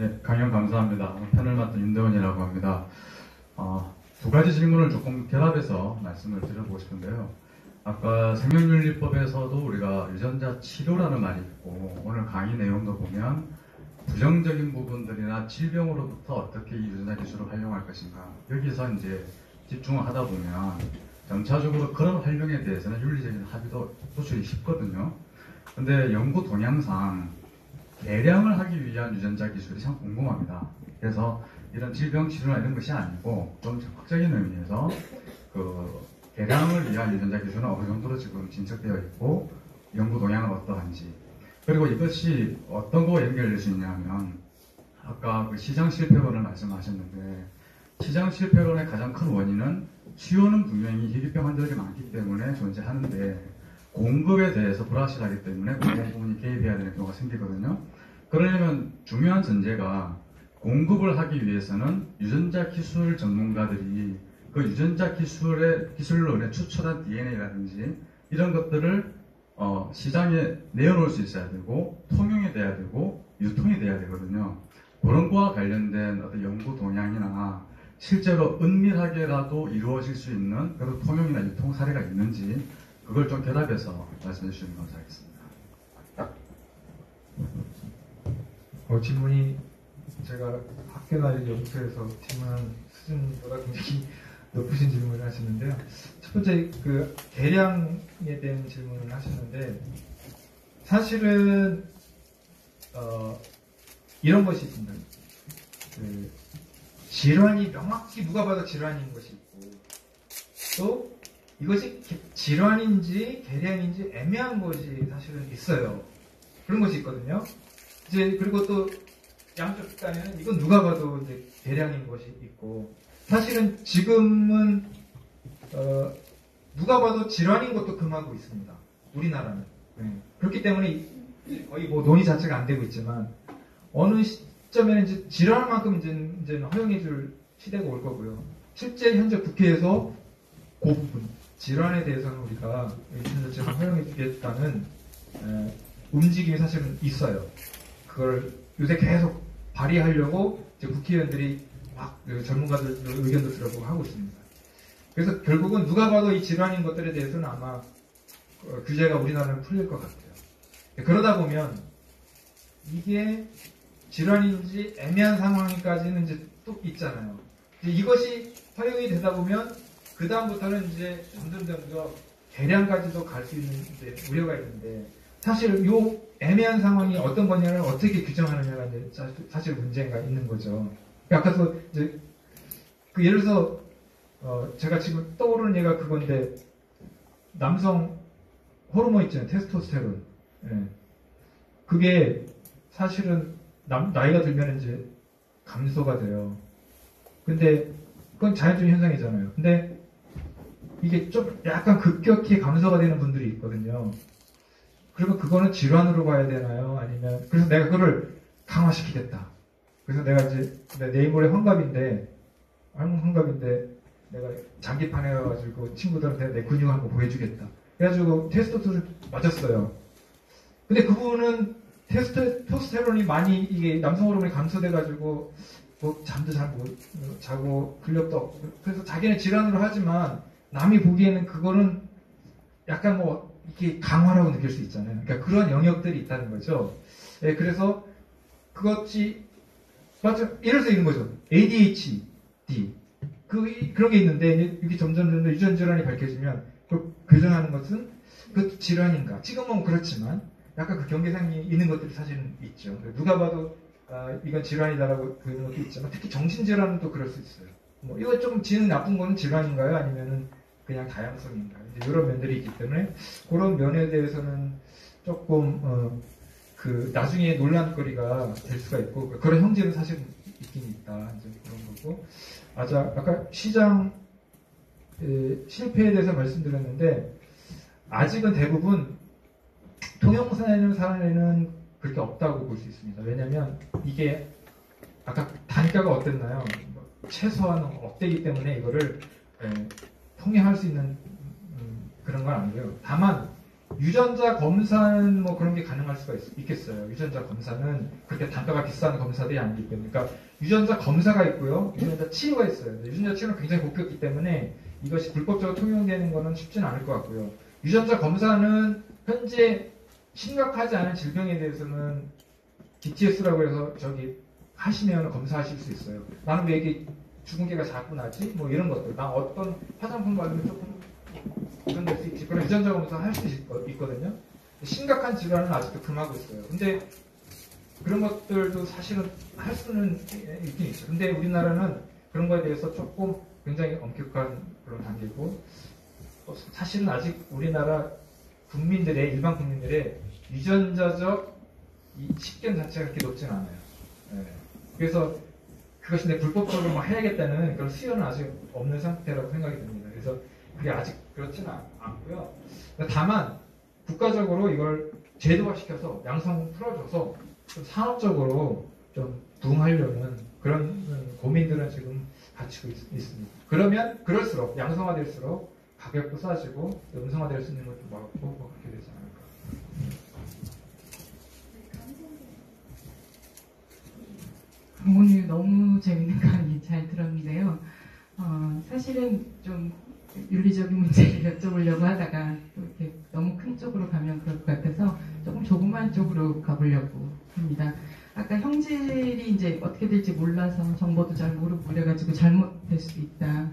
네, 강연 감사합니다. 패널 맡은 윤대원이라고 합니다. 어, 두 가지 질문을 조금 결합해서 말씀을 드려보고 싶은데요. 아까 생명윤리법에서도 우리가 유전자 치료라는 말이 있고 오늘 강의 내용도 보면 부정적인 부분들이나 질병으로부터 어떻게 이 유전자 기술을 활용할 것인가 여기서 이제 집중을 하다 보면 점차적으로 그런 활용에 대해서는 윤리적인 합의도 도출이 쉽거든요. 근데 연구 동향상 개량을 하기 위한 유전자 기술이 참 궁금합니다. 그래서 이런 질병 치료나 이런 것이 아니고 좀 적극적인 의미에서 그 개량을 위한 유전자 기술은 어느 정도로 지금 진척되어 있고 연구 동향은 어떠한지 그리고 이것이 어떤 거와 연결될 수 있냐면 아까 그 시장 실패론을 말씀하셨는데 시장 실패론의 가장 큰 원인은 치료는 분명히 희귀병 환자들이 많기 때문에 존재하는데 공급에 대해서 불확실하기 때문에 부분이 개입해야 되는 경우가 생기거든요. 그러려면 중요한 전제가 공급을 하기 위해서는 유전자 기술 전문가들이 그 유전자 기술의 인해 추출한 DNA라든지 이런 것들을 어, 시장에 내어놓을 수 있어야 되고 통용이 돼야 되고 유통이 돼야 되거든요. 그런 거와 관련된 어떤 연구 동향이나 실제로 은밀하게라도 이루어질 수 있는 그런 통용이나 유통 사례가 있는지 그걸 좀 결합해서 말씀해 주시면 감사하겠습니다. 어, 질문이 제가 학교 다닐 연구소에서 질문한 수준보다 굉장히 높으신 질문을 하시는데요. 첫 번째 그 대량에 대한 질문을 하셨는데 사실은 어, 이런 것이 있습니다. 그 질환이 명확히 누가 봐도 질환인 것이 있고 또 이것이 질환인지 계량인지 애매한 것이 사실은 있어요. 그런 것이 있거든요. 이제 그리고 또 양쪽 간에는 이건 누가 봐도 이제 계량인 것이 있고 사실은 지금은 어, 누가 봐도 질환인 것도 금하고 있습니다. 우리나라는 네. 그렇기 때문에 거의 뭐 논의 자체가 안 되고 있지만 어느 시점에는 이제 질환만큼 이제, 이제 허용해줄 시대가 올 거고요. 실제 현재 국회에서 그 부분 질환에 대해서는 우리가 유전 자체를 허용해 주겠다는 움직임이 사실은 있어요. 그걸 요새 계속 발의하려고 국회의원들이 막그 전문가들 의견도 들어보고 하고 있습니다. 그래서 결국은 누가 봐도 이 질환인 것들에 대해서는 아마 어, 규제가 우리나라는 풀릴 것 같아요. 그러다 보면 이게 질환인지 애매한 상황까지는 이제 또 있잖아요. 이것이 허용이 되다 보면 그 다음부터는 이제 점점 점점 대량까지도 갈 수 있는 우려가 있는데 사실 요 애매한 상황이 어떤 거냐를 어떻게 규정하느냐가 이제 사실 문제가 있는 거죠. 아까도 이제 그 예를 들어서 어 제가 지금 떠오르는 얘가 그건데 남성 호르몬 있잖아요. 테스토스테론. 예. 그게 사실은 남, 나이가 들면 이제 감소가 돼요. 근데 그건 자연적인 현상이잖아요. 근데 이게 좀 약간 급격히 감소가 되는 분들이 있거든요. 그러면 그거는 질환으로 봐야 되나요? 아니면 그래서 내가 그거를 강화시키겠다. 그래서 내가 이제 내일 모레 환갑인데 환갑인데 내가 장기판 해가지고 친구들한테 내 근육 한번 보여주겠다. 그래가지고 테스토스를 맞았어요. 근데 그분은 테스토스테론이 많이 이게 남성 호르몬이 감소돼가지고 뭐 잠도 잘 못 자고 근력도 없고 그래서 자기는 질환으로 하지만 남이 보기에는 그거는 약간 뭐 이게 강화라고 느낄 수 있잖아요. 그러니까 그런 영역들이 있다는 거죠. 예, 그래서 그것이 맞죠? 예를 들어서 이런 거죠. ADHD 그 그런 게 있는데 이게 점점 점점 유전 질환이 밝혀지면 그 교정하는 것은 그 질환인가? 지금은 그렇지만 약간 그 경계상이 있는 것들이 사실은 있죠. 누가 봐도 아, 이건 질환이다라고 보이는 것도 있지만 특히 정신질환은 또 그럴 수 있어요. 뭐 이거 좀 지능 나쁜 거는 질환인가요? 아니면은 그냥 다양성인가요? 이런 면들이 있기 때문에 그런 면에 대해서는 조금 어, 그 나중에 논란거리가 될 수가 있고 그런 형질은 사실 있긴 있다 이제 그런 거고 아자 아까 시장 실패에 대해서 말씀드렸는데 아직은 대부분 통영사에는 사례는 그렇게 없다고 볼 수 있습니다. 왜냐하면 이게 아까 단가가 어땠나요? 뭐 최소한 억대기 때문에 이거를 에, 통행할 수 있는 음, 그런 건 아니고요. 다만 유전자 검사는 뭐 그런 게 가능할 수가 있, 겠어요 유전자 검사는 그렇게 단가가 비싼 검사들이 아니기 때문에. 그러니까 유전자 검사가 있고요. 유전자 치료가 있어요. 유전자 치료는 굉장히 고급기 때문에 이것이 불법적으로 통용되는 것은 쉽지는 않을 것 같고요. 유전자 검사는 현재 심각하지 않은 질병에 대해서는 DTS라고 해서 저기 하시면 검사하실 수 있어요. 나는 왜 이게 개가 자꾸 나지? 뭐 이런 것들. 나 어떤 화장품 바르면 조금 이런 될수 있지. 그런 유전자 검사 할 수 있거든요. 심각한 질환은 아직도 금하고 있어요. 근데 그런 것들도 사실은 할 수는 있긴 있죠. 근데 우리나라는 그런 거에 대해서 조금 굉장히 엄격한 그런 단계고 또 사실은 아직 우리나라 국민들의 일반 국민들의 유전자적 이 식견 자체가 그렇게 높진 않아요. 예. 그래서 그것이 내 불법적으로 뭐 해야겠다는 그런 수요는 아직 없는 상태라고 생각이 듭니다. 그래서 그게 아직 그렇지는 않- 않고요. 다만 국가적으로 이걸 제도화시켜서 양성 풀어줘서 좀 산업적으로 좀 부응하려는 그런 고민들은 지금 갖추고 있, 습니다 그러면 그럴수록 양성화될수록 가격도 싸지고 음성화될 수 있는 것도 많고 뭐 그렇게 않을까. 오늘 너무 재밌는 강의 잘 들었는데요. 어, 사실은 좀 윤리적인 문제를 여쭤보려고 하다가 또 이렇게 너무 큰 쪽으로 가면 그럴 것 같아서 조금 조그만 쪽으로 가보려고 합니다. 아까 형질이 이제 어떻게 될지 몰라서 정보도 잘 모르고 그래가지고 잘못될 수도 있다.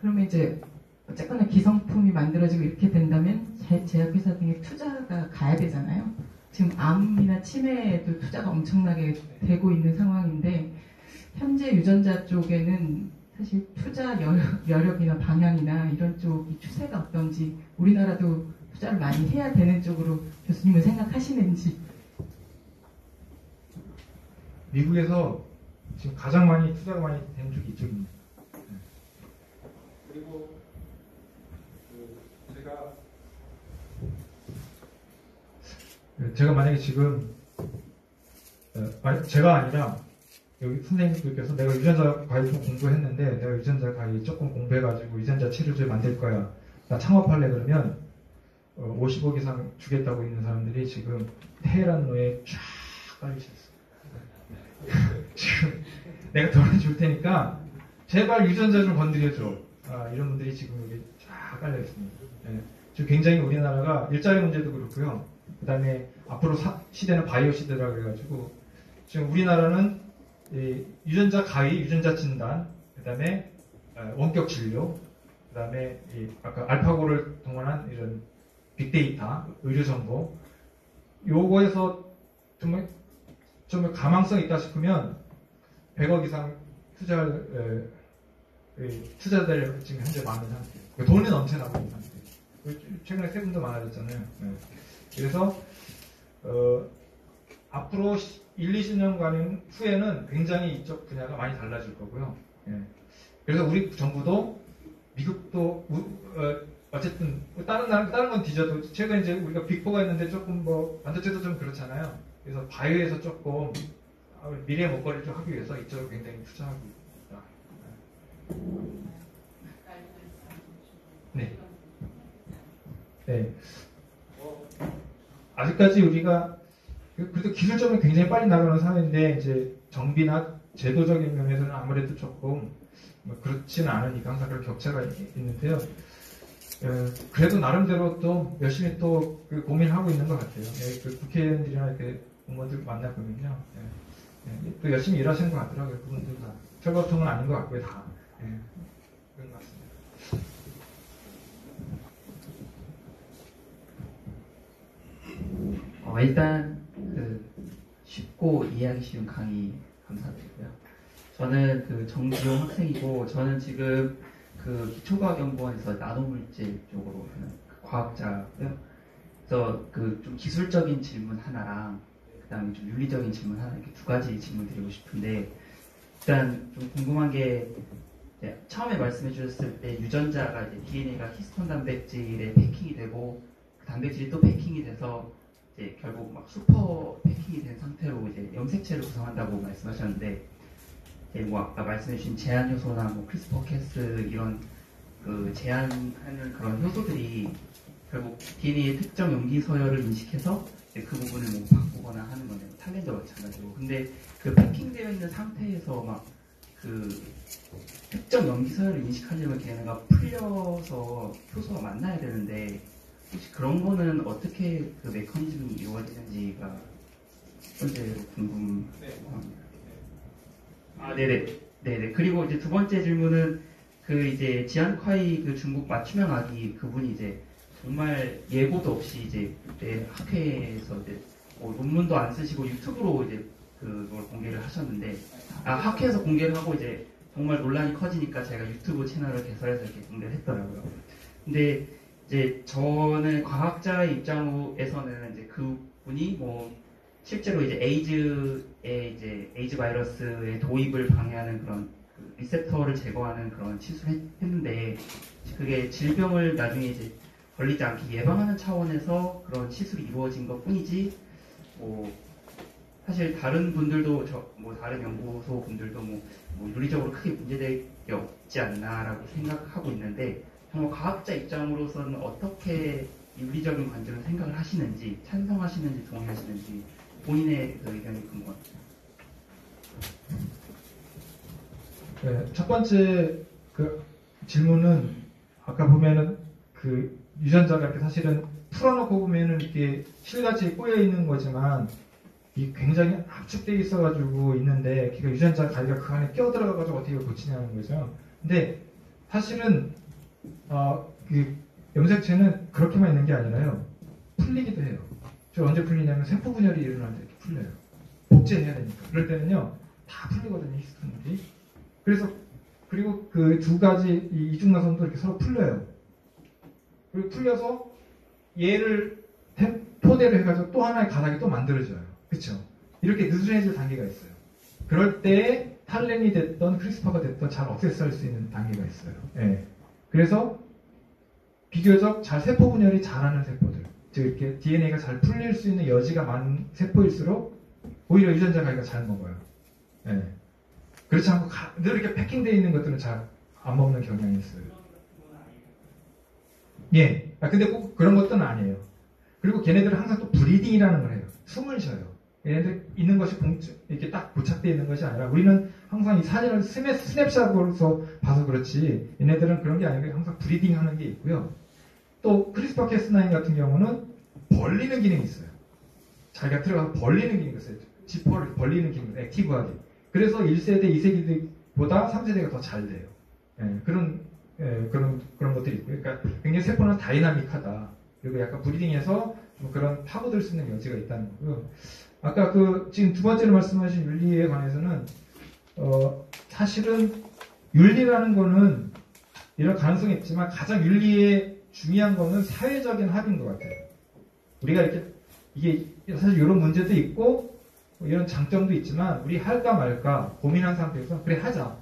그러면 이제 어쨌거나 기성품이 만들어지고 이렇게 된다면 제- 제약회사 등에 투자가 가야 되잖아요. 지금 암이나 치매에도 투자가 엄청나게 되고 있는 상황인데 현재 유전자 쪽에는 사실 투자 여력, 여력 이나 방향이나 이런 쪽이 추세가 어떤지 우리나라도 투자를 많이 해야 되는 쪽으로 교수님은 생각하시는지 미국에서 지금 가장 많이 투자가 많이 된 쪽이 이쪽입니다. 네. 그리고 그 제가 그 제가 만약에 지금 어, 제가 아니라 여기 선생님들께서 내가 유전자 과일 좀 공부했는데 내가 유전자 과일 조금 공부해가지고 유전자 치료제 만들 거야 나 창업할래 그러면 어, 50억 이상 주겠다고 있는 사람들이 지금 테헤란로에 쫙 깔리셨어요. 지금 내가 돈을 줄 테니까 제발 유전자 좀 건드려줘. 아, 이런 분들이 지금 여기 쫙 깔려 있습니다. 예. 지금 굉장히 우리나라가 일자리 문제도 그렇고요. 그 다음에 앞으로 사- 시대는 바이오 시대라 그래가지고 지금 우리나라는 이 유전자 가위, 유전자 진단, 그 다음에 원격 진료, 그 다음에 아까 알파고를 동원한 이런 빅데이터, 의료 정보, 요거에서 정말 좀 가망성 있다 싶으면 100억 이상 에, 투자자들 지금 현재 많은. 그 돈은 넘쳐나고 있는 상태예요. 최근에 세금도 많아졌잖아요. 예. 그래서 어, 앞으로 1, 20년간 후에는 굉장히 이쪽 분야가 많이 달라질 거고요. 예. 그래서 우리 정부도 미국도 어, 쨌든 다른 나라 다른 건 뒤져도 최근 이제 우리가 빅포가 있는데 조금 뭐 반도체도 좀 그렇잖아요. 그래서 바이오에서 조금 미래 먹거리를 좀 하기 위해서 이쪽을 굉장히 투자하고 있다. 네. 네. 아직까지 우리가 그래도 기술적으로 굉장히 빨리 나가는 사회인데 이제 정비나 제도적인 면에서는 아무래도 조금 뭐 않으니까 항상 그런 격차가 있- 있는데요. 어, 그래도 나름대로 또 열심히 또 그 고민하고 있는 것 같아요. 예, 그 국회의원들이나 이렇게 공무원들 만나보면요. 예, 예, 또 열심히 일하시는 것 같더라고요. 그분들 다. 철거통은 아닌 것 같고요, 다. 예, 그런 것 같습니다. 어, 일단 그 쉽고 이해하기 쉬운 강의 감사드리고요. 저는 그 정지용 학생이고 저는 지금 그 기초과학연구원에서 나노물질 쪽으로 하는 그 과학자고요. 그래서 그 좀 기술적인 질문 하나랑 그다음에 좀 윤리적인 질문 하나 이렇게 두 가지 질문 드리고 싶은데 일단 좀 궁금한 게 처음에 말씀해 주셨을 때 유전자가 이제 DNA가 히스톤 단백질에 packing이 되고 그 단백질이 또 packing이 돼서 이제 결국 막 super packing이 된 상태로 이제 염색체를 구성한다고 말씀하셨는데 이제 뭐 아까 말씀해주신 제한 효소나 뭐 CRISPR Cas 이런 그 제한하는 그런 효소들이 결국 DNA의 특정 염기 서열을 인식해서 그 부분을 뭐 바꾸거나 하는 거네요. 탈렌저 마찬가지고. 근데 그 패킹되어 있는 상태에서 막 그 특정 염기 서열을 인식하려면 걔네가 풀려서 효소가 만나야 되는데 혹시 그런 거는 어떻게 그 메커니즘이 이루어지는지가 첫 번째로 궁금합니다. 아, 네네. 네네. 그리고 이제 두 번째 질문은 그 이제 지안콰이 그 중국 맞춤형 아기 그분이 이제 정말 예고도 없이 이제 그때 학회에서 이제 뭐 논문도 안 쓰시고 유튜브로 이제 그걸 공개를 하셨는데 아 학회에서 공개를 하고 이제 정말 논란이 커지니까 제가 유튜브 채널을 개설해서 이렇게 공개를 했더라고요. 근데 이제 저는 과학자의 입장에서는 이제 그분이 뭐 실제로 이제 에이즈의 이제 에이즈 바이러스의 도입을 방해하는 그런 그 receptor를 제거하는 그런 시술을 했- 했는데 그게 질병을 나중에 이제 걸리지 않게 예방하는 차원에서 그런 시술이 이루어진 것 뿐이지 뭐 사실 다른 분들도 저 뭐 다른 연구소 분들도 뭐, 뭐 윤리적으로 크게 문제될 게 없지 않나라고 생각하고 있는데 정말 과학자 입장으로서는 어떻게 윤리적인 관점을 생각을 하시는지 찬성하시는지 동의하시는지 본인의 그 의견이 궁금합니다. 네, 첫 번째 그 질문은 아까 보면은 그 유전자가 이렇게 사실은 풀어놓고 보면은 이렇게 실같이 꼬여 있는 거지만 이 굉장히 압축되어 있어가지고 있는데 그러니까 유전자 가위가 그 안에 끼어 들어가가지고 어떻게 고치냐는 거죠. 근데 사실은 어 그 염색체는 그렇게만 있는 게 아니라요 풀리기도 해요. 저 언제 풀리냐면 세포 분열이 일어날 때 이렇게 풀려요. 복제해야 되니까. 그럴 때는요 다 풀리거든요 히스토들이. 그래서 그리고 그 두 가지 이 이중나선도 이렇게 서로 풀려요. 그리고 풀려서 얘를 테- 토대로 해가지고 또 하나의 가닥이 또 만들어져요. 그쵸? 이렇게 느슨해질 단계가 있어요. 그럴 때 TALEN이 됐던 CRISPR가 됐던 잘 access할 수 있는 단계가 있어요. 예. 그래서 비교적 잘 세포 분열이 잘하는 세포들, 즉 이렇게 DNA가 잘 풀릴 수 있는 여지가 많은 세포일수록 오히려 유전자 가위가 잘 먹어요. 예. 그렇지 않고 가- 늘 이렇게 packing되어 있는 것들은 잘 안 먹는 경향이 있어요. 예. 아, 근데 꼭 그런 것들은 아니에요. 그리고 걔네들은 항상 또 breathing이라는 걸 해요. 숨을 쉬어요. 얘네들 있는 것이 봉- 이렇게 딱 고착되어 있는 것이 아니라 우리는 항상 이 사진을 snap, snapshot으로서 봐서 그렇지 얘네들은 그런 게 아니고 항상 breathing 하는 게 있고요. 또 CRISPR Cas9 같은 경우는 벌리는 기능이 있어요. 자기가 들어가서 벌리는 기능이 있어요. 지퍼를 벌리는 기능, active하게. 그래서 1세대, 2세대보다 3세대가 더 잘 돼요. 예, 그런, 예, 그런, 그런 것들이 있고요. 그러니까 굉장히 세포는 다이나믹하다. 그리고 약간 브리딩해서 좀 그런 파고들 수 있는 여지가 있다는 거고요. 아까 그, 지금 두 번째로 말씀하신 윤리에 관해서는, 어, 사실은 윤리라는 거는 이런 가능성이 있지만 가장 윤리에 중요한 거는 사회적인 합의인 것 같아요. 우리가 이렇게, 이게 사실 이런 문제도 있고, 뭐 이런 장점도 있지만, 우리 할까 말까 고민한 상태에서, 그래, 하자.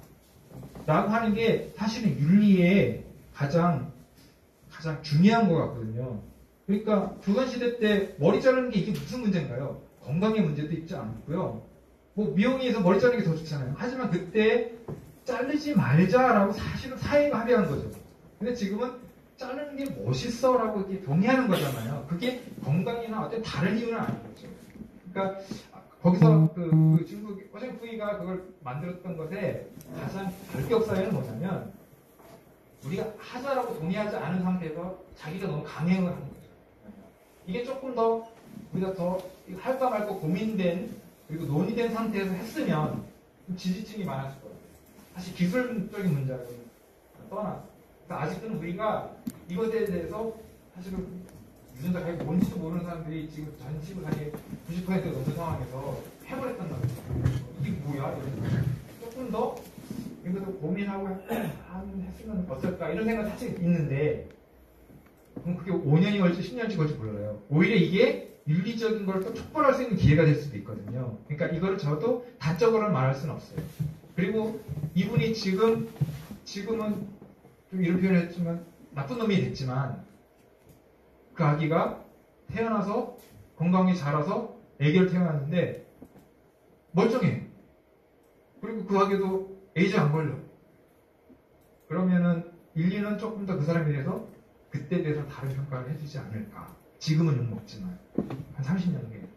라고 하는 게 사실은 윤리에 가장 가장 중요한 것 같거든요. 그러니까 조선시대 때 머리 자르는 게 이게 무슨 문제인가요? 건강의 문제도 있지 않고요. 뭐 미용에서 머리 자르는 게 더 좋잖아요. 하지만 그때 자르지 말자라고 사실은 사회가 합의한 거죠. 근데 지금은 자르는 게 멋있어라고 이렇게 동의하는 거잖아요. 그게 건강이나 어떤 다른 이유는 아닌 거죠. 그러니까 거기서 그, 그 중국 허생푸이가 그걸 만들었던 것에 가장 결격 사유는 뭐냐면 우리가 하자라고 동의하지 않은 상태에서 자기가 너무 강행을 하는 거죠. 이게 조금 더 우리가 더 할까 말까 고민된 그리고 논의된 상태에서 했으면 좀 지지층이 많았을 거예요. 사실 기술적인 문제는 떠나. 그러니까 아직은 우리가 이것에 대해서 사실은 유전자 가입 뭔지도 모르는 사람들이 지금 전 지구상의 90%가 넘는 상황에서 해버렸단 말이에요. 이게 뭐야? 조금 더 이것도 고민하고 한 했으면 어떨까 이런 생각 사실 있는데 그럼 그게 5년이 걸지 10년이 걸지 몰라요. 오히려 이게 윤리적인 걸 또 촉발할 수 있는 기회가 될 수도 있거든요. 그러니까 이거를 저도 다적으로 말할 수는 없어요. 그리고 이분이 지금 지금은 좀 이런 표현을 했지만 나쁜 놈이 됐지만 그 아기가 태어나서 건강히 자라서 애기를 태어났는데 멀쩡해. 그리고 그 아기도 에이즈 안 걸려. 그러면은 인류는 조금 더 그 사람에 대해서 그때 대해서 다른 평가를 해주지 않을까. 지금은 욕먹지만 한 30년 후에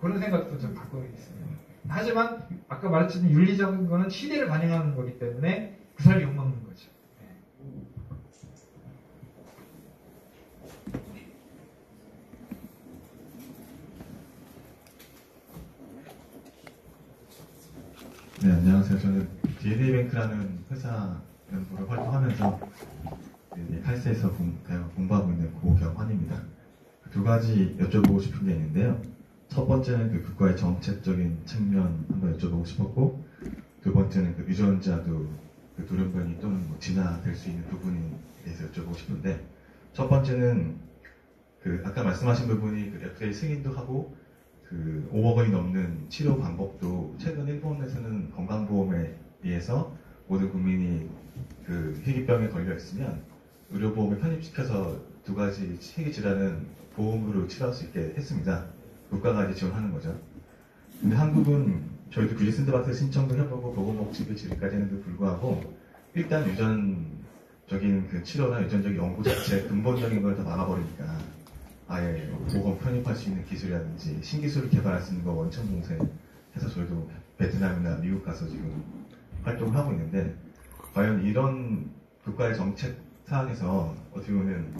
그런 생각도 좀 갖고 있습니다. 하지만 아까 말했지만 윤리적인 거는 시대를 반영하는 거기 때문에 그 사람이 욕먹는 거죠. 네. 네, 안녕하세요. 저는 DNA뱅크라는 회사 연구를 활동하면서 네, 대학 공부하고 있는 고경환입니다. 그두 가지 여쭤보고 싶은 게 있는데요. 첫 번째는 그 국가의 정책적인 측면 한번 여쭤보고 싶었고, 두 번째는 그 유전자도 그 돌연변이 또는 뭐 진화될 수 있는 부분에 대해서 여쭤보고 싶은데, 첫 번째는 그 아까 말씀하신 부분이 그 FDA 승인도 하고 그 5억 원이 넘는 치료 방법도 최근 일본에서는 건강보험에 의해서 모든 국민이 그 희귀병에 걸려 있으면 의료보험에 편입시켜서 두 가지 희귀 질환은 보험으로 치료할 수 있게 했습니다. 국가가 이제 지원하는 거죠. 근데 한국은 저희도 규제센터마트 신청도 해보고 보건복지부 질의까지 했는데 불구하고 일단 유전적인 그 치료나 유전적인 연구 자체 근본적인 걸 다 막아버리니까 아예 보건 편입할 수 있는 기술이라든지 신기술을 개발할 수 있는 거 원천 봉쇄 해서 저희도 베트남이나 미국 가서 지금 활동을 하고 있는데 과연 이런 국가의 정책 사항에서 어떻게 보면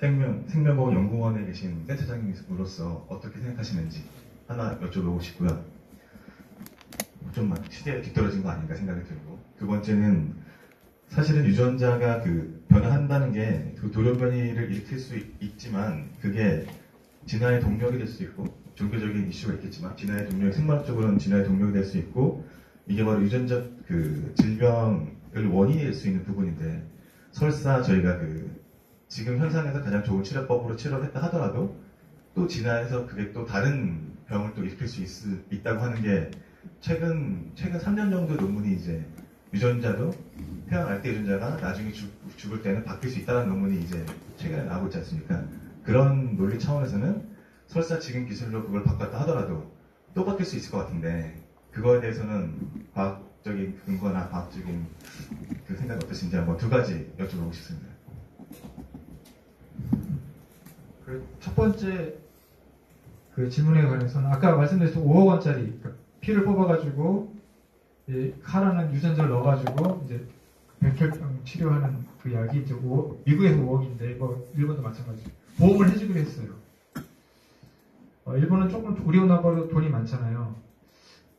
생명, 생명보건연구원에 계신 센터장님으로서 어떻게 생각하시는지 하나 여쭤보고 싶고요. 좀 시대에 뒤떨어진 거 아닌가 생각이 들고 두 번째는 사실은 유전자가 그 변화한다는 게 그 돌연변이를 일으킬 수 있, 지만 그게 진화의 동력이 될 수 있고 종교적인 이슈가 있겠지만 진화의 동력, 생물학적으로는 진화의 동력이 될 수 있고 이게 바로 유전자 그 질병을 원인이 될 수 있는 부분인데 설사 저희가 그 지금 현상에서 가장 좋은 치료법으로 치료를 했다 하더라도 또 진화해서 그게 또 다른 병을 또 일으킬 수 있, 다고 하는 게 최근 최근 3년 정도 논문이 이제 유전자도 태어날 때 유전자가 나중에 죽, 죽을 때는 바뀔 수 있다는 논문이 이제 최근에 나오고 있지 않습니까? 그런 논리 차원에서는 설사 지금 기술로 그걸 바꿨다 하더라도 또 바뀔 수 있을 것 같은데 그거에 대해서는 과학적인 근거나 과학적인 그 생각이 어떠신지 한번 두 가지 여쭤보고 싶습니다. 그첫 번째 그 질문에 관해서는 아까 말씀드렸던 5억 원짜리 그러니까 피를 뽑아가지고 이 카라는 유전자를 넣어가지고 이제 백혈병 치료하는 그 약이 이제 5억, 미국에서 5억인데 뭐 일본도 마찬가지 보험을 해주기로 했어요. 어, 일본은 조금 우리나라보다 돈이 많잖아요.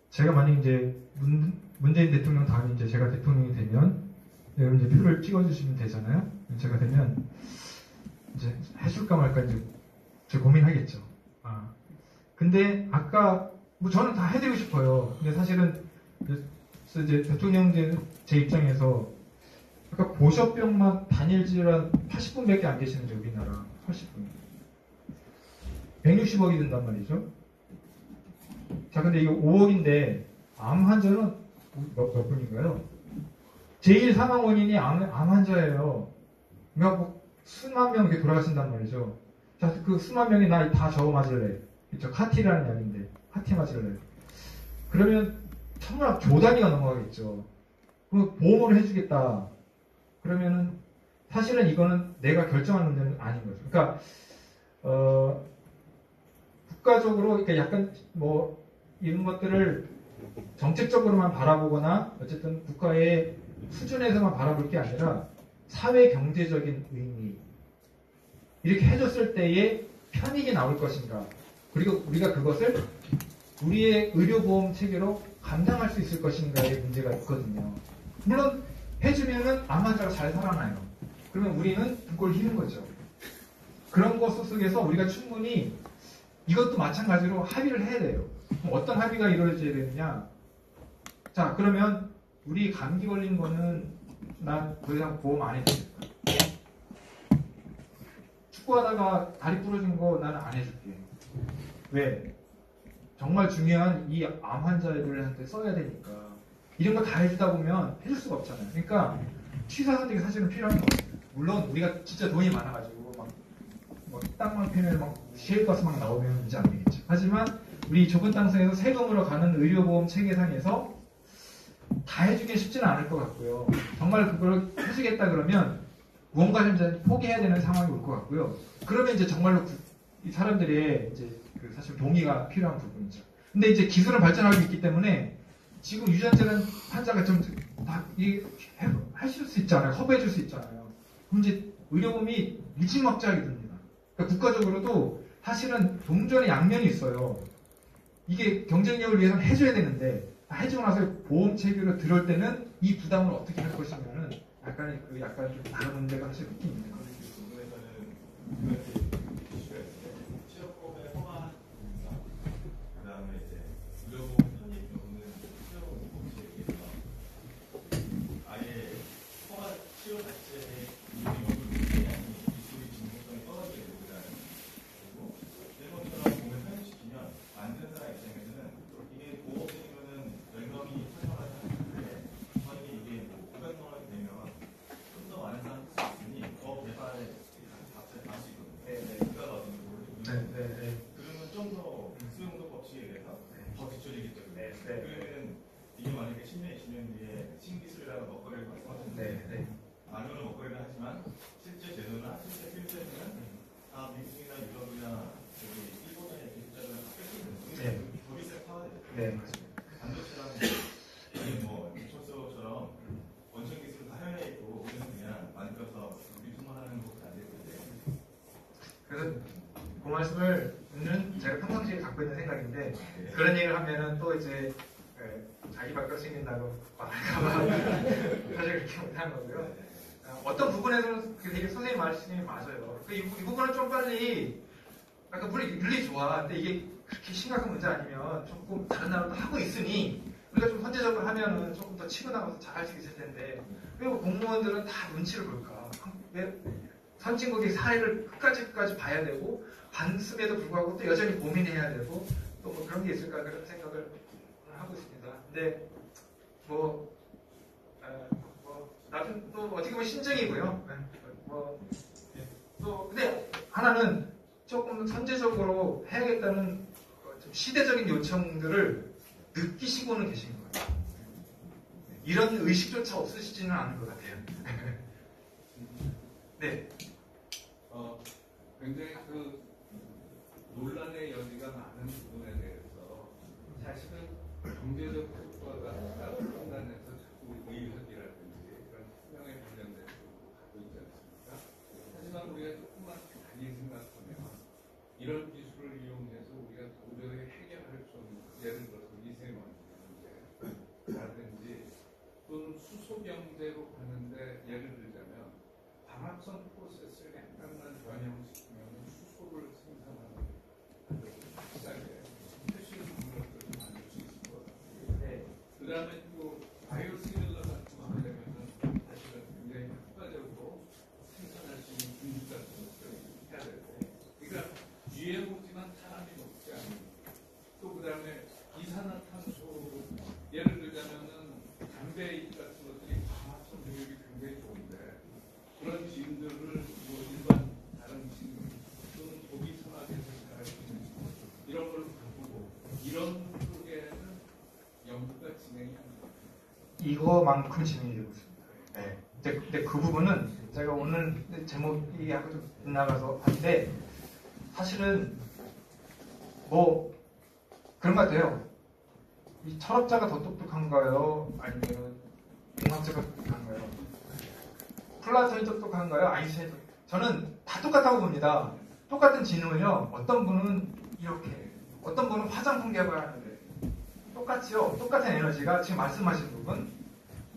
제가 만약 이제 문, 문재인 대통령 다음에 이제 제가 대통령이 되면 여러분 이제 표를 찍어주시면 되잖아요. 제가 되면 이제 해줄까 말까 이제 제 고민하겠죠. 아. 근데 아까 뭐 저는 다 해드리고 싶어요. 근데 사실은 이제 대통령 제 입장에서 아까 고셔병만 단일 질환 80분밖에 안 계시는데 우리나라 80분. 160억이 든단 말이죠. 자, 근데 이거 5억인데 암 환자는 몇, 몇 분인가요? 제일 사망 원인이 암, 암 환자예요. 그러니까 뭐 수만 명 이렇게 돌아가신단 말이죠. 자, 그 수만 명이 나 다 저거 맞을래. 그쵸? 카티라는 약인데, 카티 맞을래. 그러면 천문학 조 단위가 넘어가겠죠. 그럼 보험을 해주겠다. 그러면은 사실은 이거는 내가 결정하는 문제는 아닌 거죠. 그러니까 어, 국가적으로 그러니까 약간 뭐 이런 것들을 정책적으로만 바라보거나 어쨌든 국가의 수준에서만 바라볼 게 아니라 사회 경제적인 의미 이렇게 해줬을 때에 편익이 나올 것인가 그리고 우리가 그것을 우리의 의료보험 체계로 감당할 수 있을 것인가의 문제가 있거든요. 물론 해주면은 암 환자가 잘 살아나요. 그러면 우리는 그걸 희는 거죠. 그런 것 속에서 우리가 충분히 이것도 마찬가지로 합의를 해야 돼요. 어떤 합의가 이루어져야 되느냐? 자, 그러면 우리 감기 걸린 거는 난더 이상 보험 안 될까? 축구하다가 다리 부러진 거 나는 안 해줄게. 왜? 정말 중요한 이 암 환자들한테 써야 되니까. 이런 거 다 해주다 보면 해줄 수가 없잖아요. 그러니까 취사 선택이 사실은 필요한 거예요. 물론 우리가 진짜 돈이 많아가지고 막, 뭐 땅만 패면 막 시외가스 막 나오면 문제 안 되겠죠. 하지만 우리 좁은 땅속에서 세금으로 가는 의료보험 체계상에서 다 해주기 쉽지는 않을 것 같고요. 정말 그걸 해주겠다 그러면 무언가 현재 포기해야 되는 상황이 올 것 같고요. 그러면 이제 정말로 그- 이 사람들의 이제 그 사실 동의가 필요한 부분이죠. 근데 이제 기술은 발전하고 있기 때문에 지금 유전자는 환자가 좀다할수 있잖아요. 허브해 줄 수 있잖아요. 그럼 이제 의료보험이 무지막지하게 듭니다. 그러니까 국가적으로도 사실은 동전의 양면이 있어요. 이게 경쟁력을 위해서는 해줘야 되는데 해주고 나서 보험 체계로 들어올 때는 이 부담을 어떻게 할 것이냐는 약간의 그 약간 좀 다른 문제가 사실 있긴 있는 거예요. 부분에서는 두 가지 이슈가 있어요. 취업법의 허가 인사, 그 다음에 이제 의료보험 편입 여부는 취업보험 법칙에서 아예 허가 치료 자체에 이미 연구를 못하게 아니 기술이 진공성이 떨어지게 되고자는 그리고 일본처럼 보면 편입시키면 만드는 사람 입장에서는 이게 보호책이면은 연령이 설정하지 않는데 만약에 이게 뭐 500명이 되면 좀 더 많은 사람이 쓸 수 있으니 더 개발에 같이 갈수 있거든요. 네, 네. 국가가 어떤 모르겠는데 네, 네, 네. 그러면 좀 더 수용도 법칙에 대해서 더 뒤처지기 때문에 네, 네. 그러면 이게 만약에 10년, 20년 뒤에 신기술이라는 먹거리를 말씀하셨는데 네, 네. 아니면 먹거리를 하지만 실제 제도나 실제 필드에서는 다 미국이나 유럽이나 저기 일본의 기술자들은 뺏고 있는 네. 거예요. 더 비싼 파워야 돼요. 네, 맞습니다. 반도체랑 이게 뭐 기초소처럼 원천 기술을 다 해외에 있고 우리는 그냥 만들어서 유통만 하는 것도 안 되는데 그래서 그 말씀을는 제가 평상시에 갖고 있는 생각인데 네. 그런 얘기를 하면은 또 이제 예, 자기 발표 생긴다고 말할까봐 사실 그렇게 못하는 거고요. 어, 어떤 부분에서는 그 되게 선생님 말씀이 맞아요. 그 이, 이 부분은 좀 빨리 약간 물리, 물리 좋아. 근데 이게 그렇게 심각한 문제 아니면 조금 다른 나라도 하고 있으니 우리가 좀 선제적으로 하면은 조금 더 치고 나가서 잘할 수 있을 텐데 왜 공무원들은 다 눈치를 볼까? 왜 선진국의 사례를 끝까지 끝까지 봐야 되고 반습에도 불구하고 또 여전히 고민해야 되고 또 뭐 그런 게 있을까 그런 생각을 하고 있습니다. 근데 뭐, 에, 뭐 나중 또 어떻게 보면 신증이고요. 네, 뭐, 예. 또 근데 하나는 조금 선제적으로 해야겠다는 어, 좀 시대적인 요청들을 느끼시고는 계신 거예요. 이런 의식조차 없으시지는 않은 것 같아요. 네. 어, 굉장히 그 논란의 여지가 많은 부분에 대해서 사실은 경제적 효과가 따로 판단해서 자꾸 의협이라든지 그런 투명에 관련된 쪽으로 가고 있지 않습니까? 하지만 우리가 조금만 많이 생각하면 이런 기술을 이용해서 우리가 도저히 해결할 수 없는 예를 들어서 미세먼지 문제라든지 또는 수소 경제로 가는데 예를 들자면 방합선 프로세스를 약간만 변형시키면 수소를 생산하는 아주 비싸게 최신 방법들을 만들 수 있을 것 같아요. 네. 그 다음에 또 바이오시밀러 같은 거 하려면은 사실은 굉장히 효과적으로 생산할 수 있는 기술 같은 것들을 해야 되고 그러니까 유해물지만 사람이 먹지 않는 또 그 다음에 이산화탄소 예를 들자면은 담배 같은 것들이 방합성 효율이 굉장히 좋은데 그런 진들을 뭐 일반 다른 진 또는 고기 선악에서 잘할 수 있는 진 이런 걸로 바꾸고 이런 쪽에는 연구가 진행이 안 돼요. 이거만큼 진행이 되고 있습니다. 네. 근데, 근데 그 부분은 제가 오늘 제목이 하고 좀 빗나가서 한데 사실은 뭐 그런 것 같아요. 이 철학자가 더 똑똑한가요? 아니면 공학자가 똑똑한가요? 플라톤이 똑똑한가요? 아인슈타인이 똑똑 저는 다 똑같다고 봅니다. 똑같은 진호요. 어떤 분은 이렇게, 어떤 분은 화장품 개발하는데 똑같이요. 똑같은 에너지가 지금 말씀하신 부분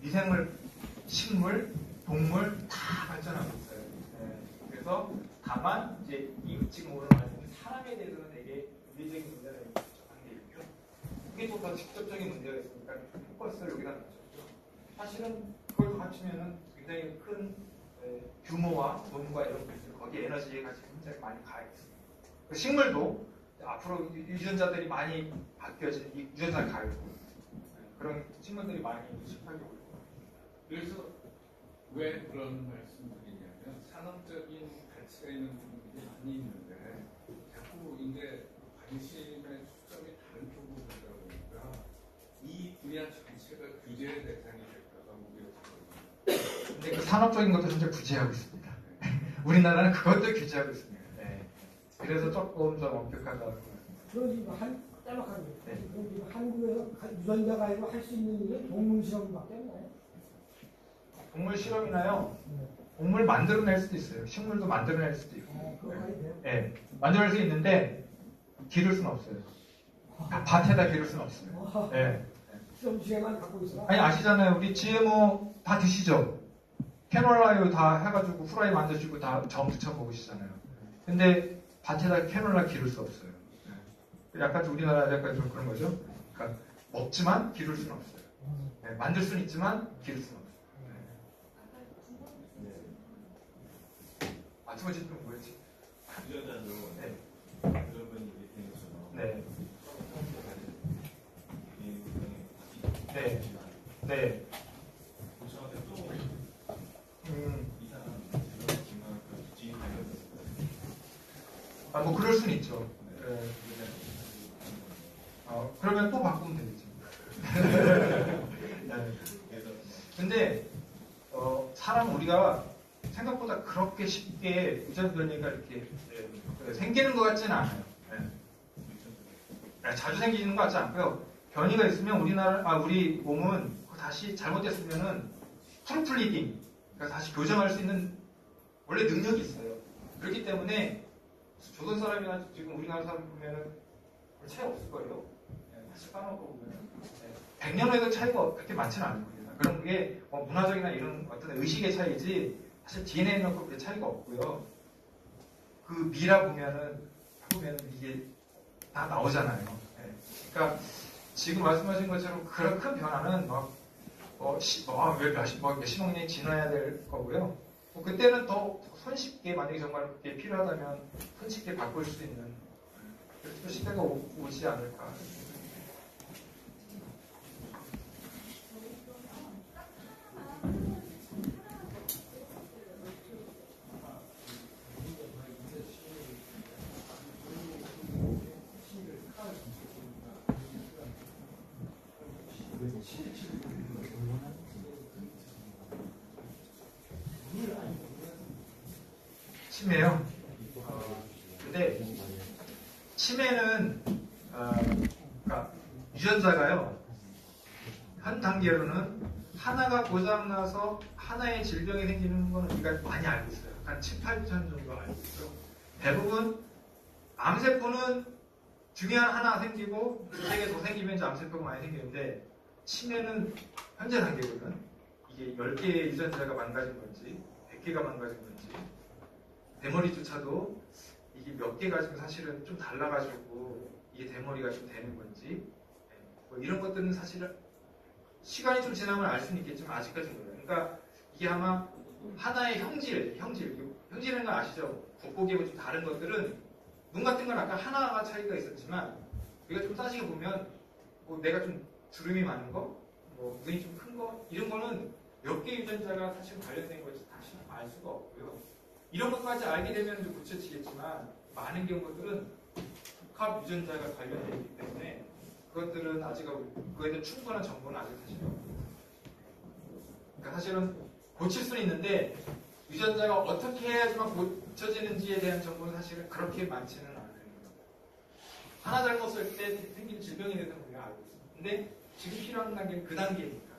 미생물, 식물, 동물 다 발전하고 있어요. 네. 그래서 다만 이제 이 지금 오늘 말씀드린 사람에 대해서는 되게 물리적인 문제가 있죠. 있고요. 그게 또더 직접적인 문제가 있으니까 포커스를 여기다 놓쳤죠. 사실은 그걸 갖추면은 굉장히 큰 에, 규모와 돈과 이런 것들 거기에 에너지가 굉장히 많이 가 있습니다. 그 식물도 앞으로 유- 유전자들이 많이 바뀌어진 이 유전자 가요. 그런 식물들이 많이 수확이 올 거예요. 그래서 왜 그런 말씀드리냐면 산업적인 가치가 있는 부분들이 많이 있는데 자꾸 이제 관심의 초점이 다른 쪽으로 가다 보니까 이 분야 자체가 규제의 대상이 될까봐 우려스러워요. 근데 그 산업적인 것도 현재 구제하고 있습니다. 우리나라는 그것도 규제하고 있습니다. 네. 그래서 조금 좀 엄격하다고. 한 짤막하게 네. 그럼 한국에서 가- 유전자가 아니고 할수 있는 일은 동물 실험밖에 없나요? 동물 실험이나요? 네. 동물 만들어낼 수도 있어요. 식물도 만들어낼 수도 있고. 어, 돼요. 네. 만들어낼 수 있는데 기를 수는 없어요. 아, 밭에다 기를 수는 없어요. 실험 시간만 갖고 있어. 아니 아시잖아요. 우리 GMO 다 드시죠? 캐놀라유 다 해가지고 후라이 만드시고 다점 붙여 먹으시잖아요. 근데 밭에다 캐놀라 기를 수 없어요. 네. 약간 좀 우리나라 약간 좀 그런 거죠. 그러니까 먹지만 기를 수는 없어요. 네, 만들 수는 있지만 기를 수는 없어요. 네. 아, 두 번째 또 뭐였지? 유전자도 네. 그런 분이 있는 것처럼 네. 네. 네. 고쳐한테 또 음, 이상한 그런 기만 그 지인. 아, 뭐 그럴 수는 있죠. 네. 유전자 어, 그러면 또 바꾸면 되겠죠. 네. 그래서 근데 어, 사람 우리가 생각보다 그렇게 쉽게 유전 변이가 이렇게 네, 생기는 것 같지는 않아요. 네. 네, 자주 생기는 것 같지 않고요. 변이가 있으면 우리나라 아 우리 몸은 다시 잘못됐으면은 proofreading 그러니까 다시 교정할 수 있는 원래 능력이 있어요. 그렇기 때문에 조선 사람이나 지금 우리나라 사람 보면은 별 차이 없을 거예요. 네, 다시 까먹고 보면은 네, 100년 후에도 차이가 그렇게 많지는 않을 겁니다. 그런 게 뭐 문화적이나 이런 어떤 의식의 차이지 사실 DNA는 놓고 그렇게 차이가 없고요. 그 미라 보면은 보면은 이게 다 나오잖아요. 네. 그러니까 지금 말씀하신 것처럼 그런 큰 변화는 막 어, 시, 어, 몇십억 년이 지나야 될 거고요. 뭐 그때는 더 손쉽게 만약에 정말 그게 필요하다면 손쉽게 바꿀 수 있는 그런 시대가 오, 오지 않을까. 치매요. 어, 근데 치매는 어, 그러니까 유전자가요 한 단계로는 하나가 고장나서 하나의 질병이 생기는 거는 우리가 많이 알고 있어요. 한 7, 8천 정도 알고 있어요. 대부분 암세포는 중요한 하나 생기고 두세 개 더 생기면 암세포가 많이 생기는데 치매는 현재 단계로는 이게 10개의 유전자가 망가진 건지 100개가 망가진 건지 대머리조차도 이게 몇 개 가 지금 사실은 좀 달라가지고 이게 대머리가 좀 되는 건지 예, 뭐 이런 것들은 사실은 시간이 좀 지나면 알 수는 있겠지만 아직까지는 몰라요. 그러니까 이게 아마 하나의 형질, 형질, 형질이라는 거 아시죠? 돋보기하고 좀 다른 것들은 눈 같은 건 아까 하나가 차이가 있었지만 우리가 좀 따지게 보면 뭐 내가 좀 주름이 많은 거, 뭐 눈이 좀 큰 거 이런 거는 몇 개 유전자가 사실 관련된 건지 다시 알 수가 없고요. 이런 것까지 알게 되면 좀 고쳐지겠지만 많은 경우들은 복합 유전자가 관련되어 있기 때문에 그것들은 아직 그거에 대한 충분한 정보는 아직 사실 없습니다. 그러니까 사실은 고칠 수는 있는데 유전자가 어떻게 해야지만 고쳐지는지에 대한 정보는 사실은 그렇게 많지는 않아요. 하나 잘못 쓸 때 생기는 질병에 대해서 우리가 알고 있습니다. 근데 지금 필요한 단계는 그 단계니까.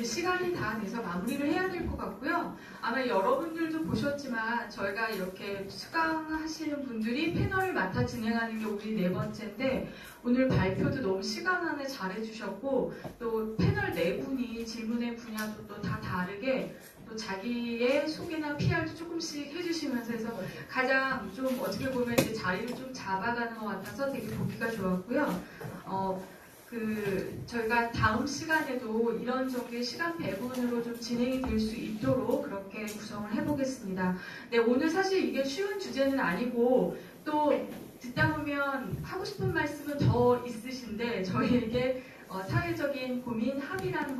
이제 시간이 다 돼서 마무리를 해야 될 것 같고요. 아마 여러분들도 보셨지만 저희가 이렇게 수강하시는 분들이 패널을 맡아 진행하는 게 우리 네 번째인데 오늘 발표도 너무 시간 안에 잘 해주셨고 또 패널 네 분이 질문의 분야도 또 다 다르게 또 자기의 소개나 PR도 조금씩 해주시면서 해서 가장 좀 어떻게 보면 이제 자리를 좀 잡아가는 것 같아서 되게 보기가 좋았고요. 어, 그 저희가 다음 시간에도 이런 정도의 시간 배분으로 좀 진행이 될 수 있도록 그렇게 구성을 해보겠습니다. 네, 오늘 사실 이게 쉬운 주제는 아니고 또 듣다 보면 하고 싶은 말씀은 더 있으신데 저희에게 어, 사회적인 고민 합의라는